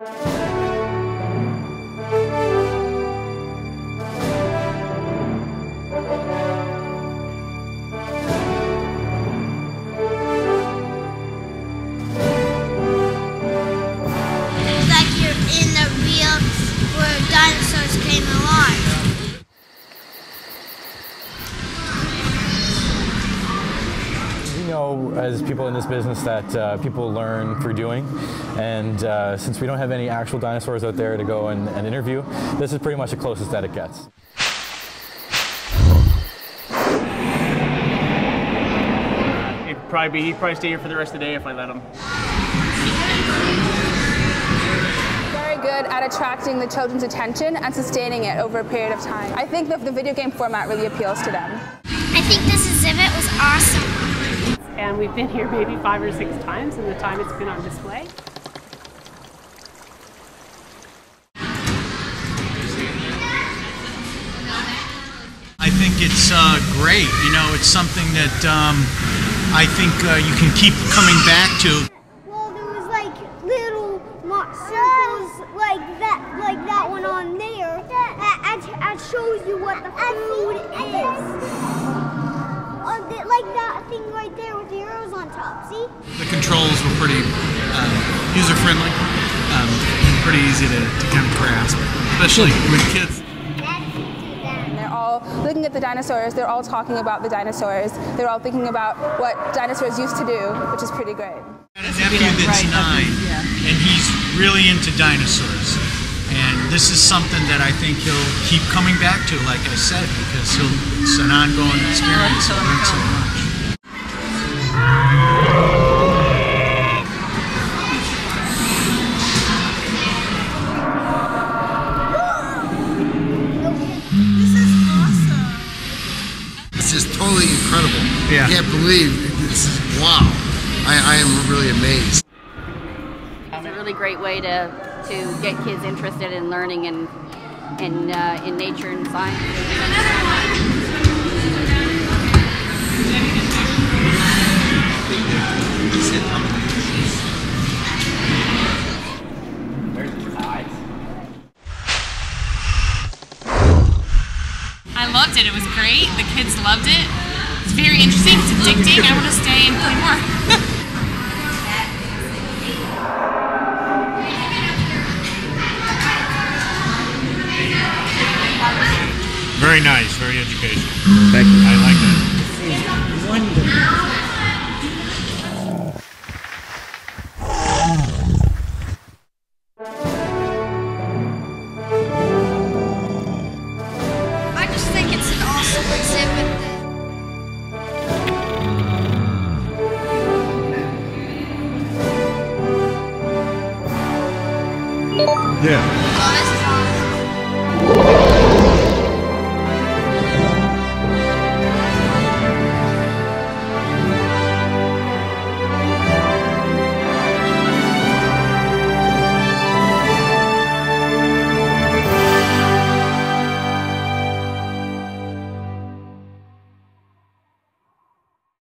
like know as people in this business that uh, people learn through doing, and uh, since we don't have any actual dinosaurs out there to go and, and interview, this is pretty much the closest that it gets. It'd probably be, he'd probably stay here for the rest of the day if I let him. very good at attracting the children's attention and sustaining it over a period of time. I think that the video game format really appeals to them. I think this exhibit was awesome. And we've been here maybe five or six times in the time it's been on display. I think it's uh, great. You know, it's something that um, I think uh, you can keep coming back to. Well, there was like little mo- circles like that, like that one on there. That, that, that shows you what the food is. On top. See? The controls were pretty um, user friendly, um, pretty easy to, to kind of grasp, especially with kids. They're all looking at the dinosaurs, they're all talking about the dinosaurs, they're all thinking about what dinosaurs used to do, which is pretty great. I have a nephew that's nine, and he's really into dinosaurs. And this is something that I think he'll keep coming back to, like I said, because he'll, it's an ongoing experience. Totally incredible. Yeah. I can't believe this is wow. I, I am really amazed. It's a really great way to, to get kids interested in learning and, and uh, in nature and science. Loved it. It was great. The kids loved it. It's very interesting. It's addicting. I want to stay and play more. Very nice, very educational. Thank you. Yeah.